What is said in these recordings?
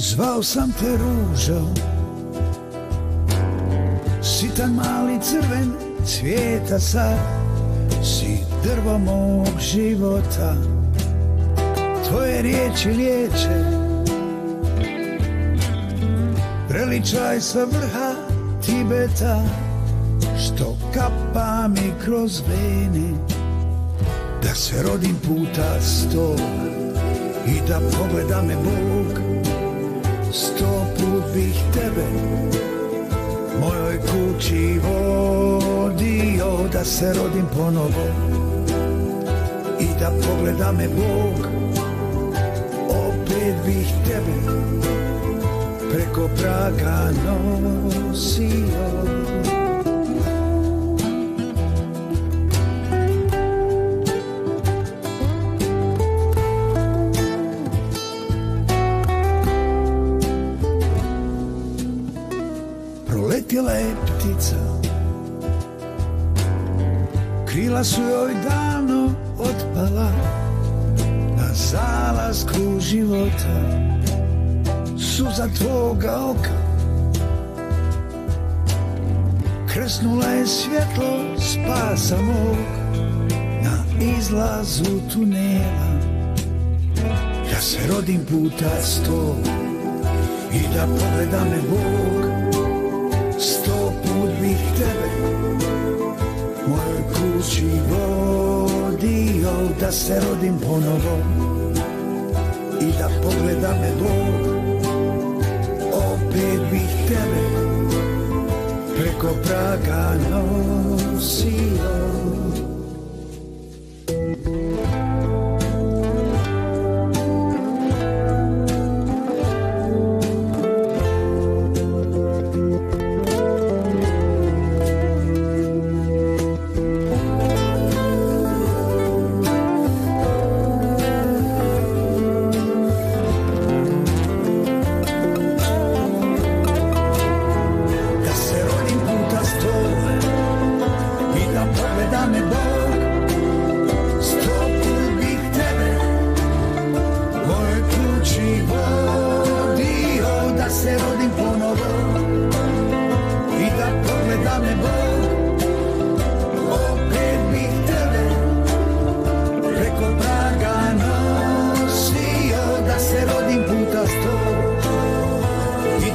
Zvao sam te ružo. Sitan mali crven cvijeta sad Si drvo mog života. Tvoje riječi liječe. Preličaj sa vrha Tibeta Što kapa mi kroz vene. Da se rodim puta sto I da pogleda me Bog Sto put bih tebe Mojoj kući vodio Da se rodim ponovo I da pogleda me Bog. Opet bih tebe Preko praga nosio Je ptica. Krila su joj davno otpala Na zalasku života Suza tvoga oka. Kresnula je svjetlo spasa mog Na izlazu tunela. Da se rodim puta sto I da pogleda me Bog Sto put bih tebe Mojoj kući vodio Da se rodim ponovo I da pogleda me Bog Opet bih tebe Preko praga nosio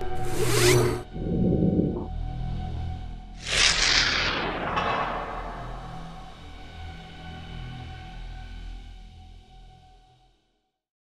ružo